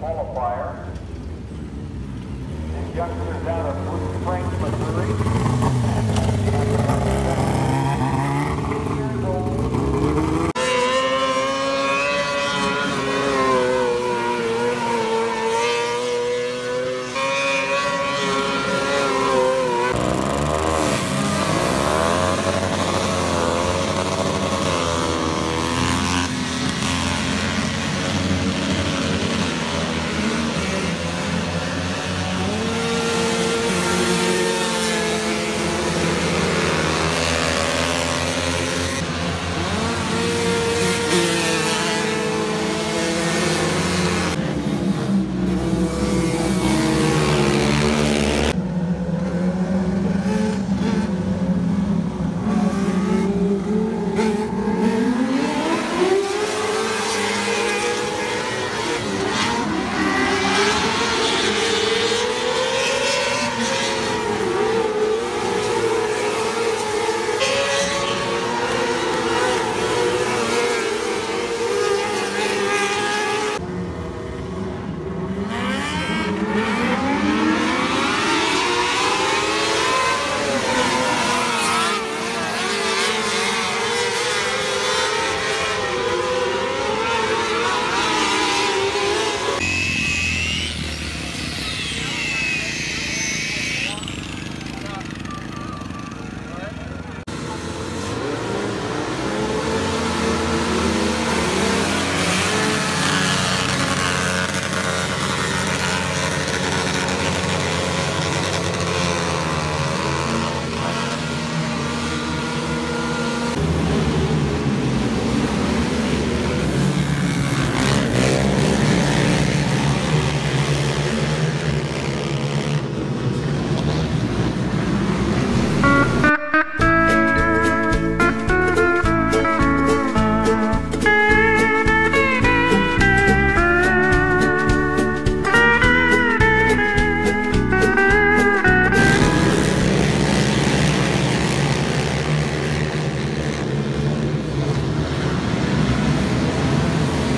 qualifier. This youngster's out of Blue Springs, Missouri.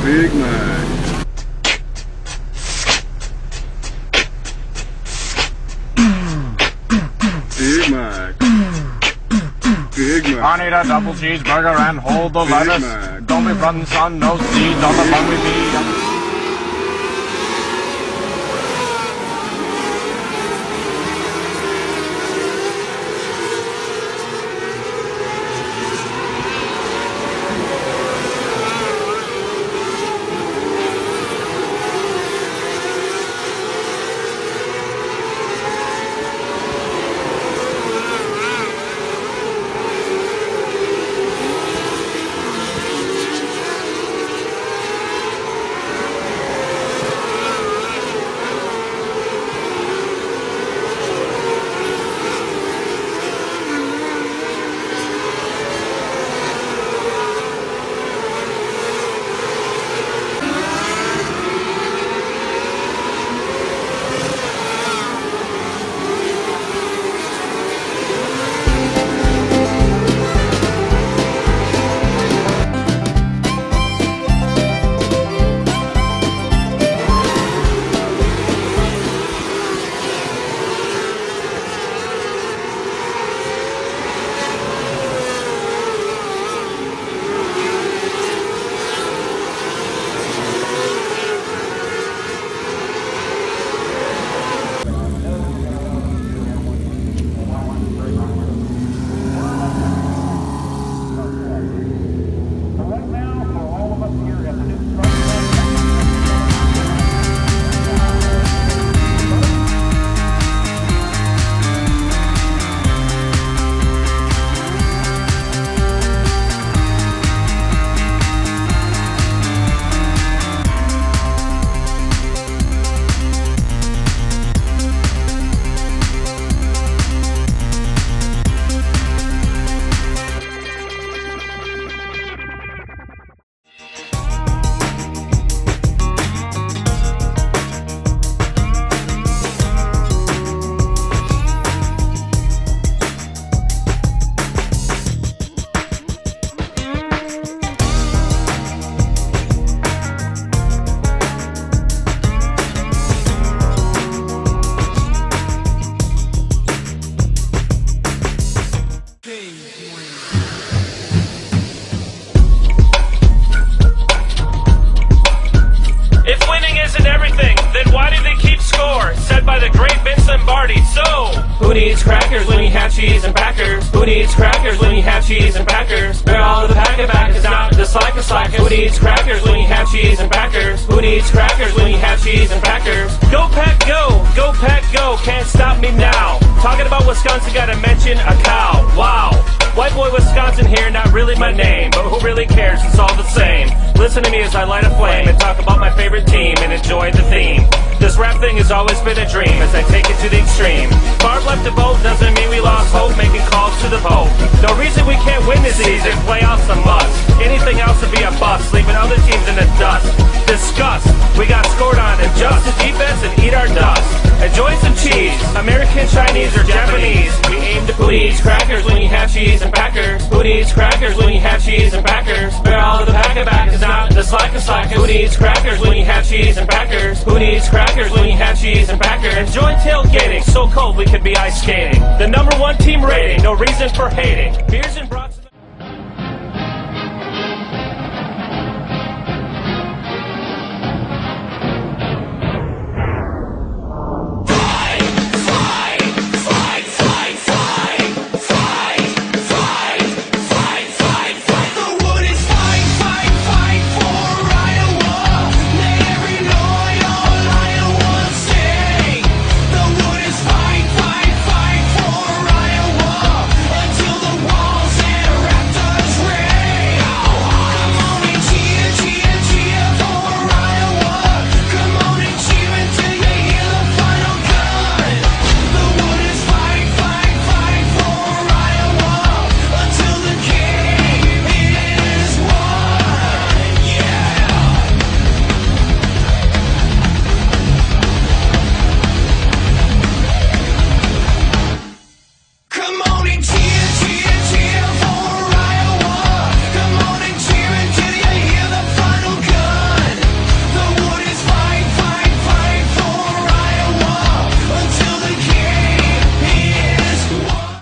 Big Mac. Big Mac. Big Mac. I need a double cheeseburger and hold the Big lettuce. Mac. Don't be frontin', son, no seeds on the bun me. By the great Vince Lombardi. So, who needs crackers when you have cheese and packers? Who needs crackers when you have cheese and packers? They're all the Packer backers, not the slacker slackers. Who needs crackers when you have cheese and packers? Who needs crackers when you have cheese and packers? Go pack, go, go pack, go. Can't stop me now. Talking about Wisconsin, gotta mention a cow. Wow. White boy Wisconsin here, not really my name, but who really cares? It's all the same. Listen to me as I light a flame and talk about my favorite team and enjoy the theme. This rap thing has always been a dream as I take it to the extreme. Barb left to vote doesn't mean we lost hope, making calls to the Pope. No reason we can't win this season, playoffs a must. Anything else would be a bust, leaving other teams in the dust. Disgust, we got scored on, adjust the defense and eat our dust. Enjoy some cheese, American, Chinese, or Japanese. We aim to please crackers when you have cheese and packers. Who needs crackers when you have cheese and packers? We're all of the Packer backers, not the slacker slacker. Who needs crackers when you have cheese and packers? Who needs crackers when you have cheese and packers? Enjoy tailgating, so cold we could be ice skating. The number one team rating, no reason for hating. Beers and bra-